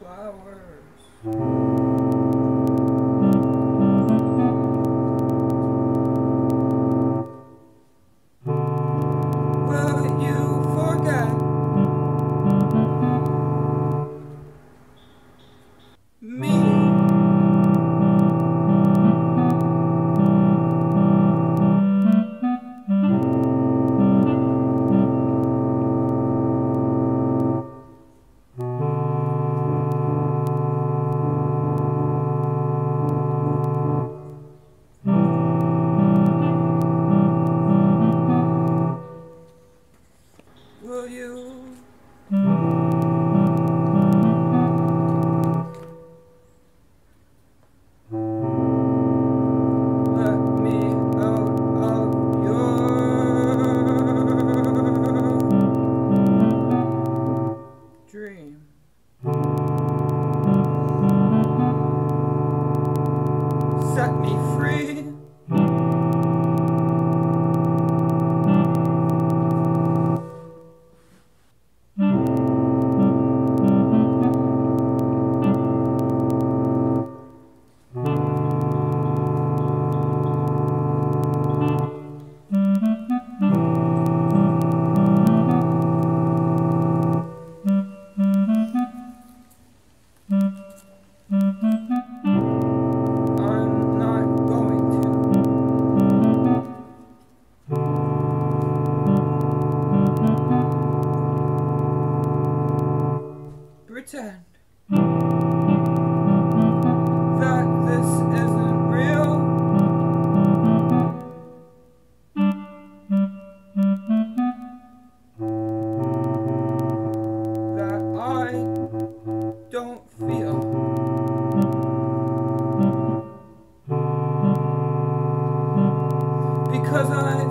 flowers. Set me free. Pretend that this isn't real. That I don't feel. Because I